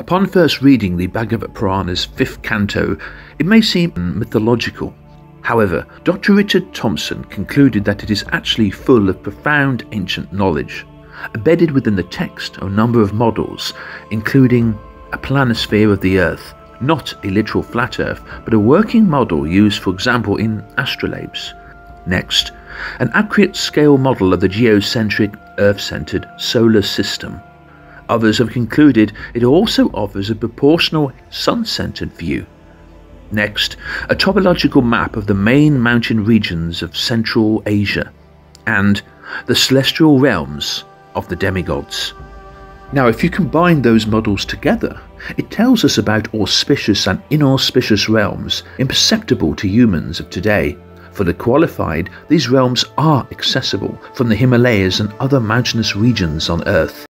Upon first reading the Bhagavad Purana's fifth canto, it may seem mythological. However, Dr. Richard Thompson concluded that it is actually full of profound ancient knowledge. Embedded within the text are a number of models, including a planisphere of the Earth, not a literal flat Earth, but a working model used, for example, in astrolabes. Next, an accurate scale model of the geocentric, Earth centered solar system. Others have concluded it also offers a proportional sun centered view. Next, a topological map of the main mountain regions of Central Asia and the celestial realms of the demigods. Now, if you combine those models together, it tells us about auspicious and inauspicious realms imperceptible to humans of today. For the qualified, these realms are accessible from the Himalayas and other mountainous regions on Earth.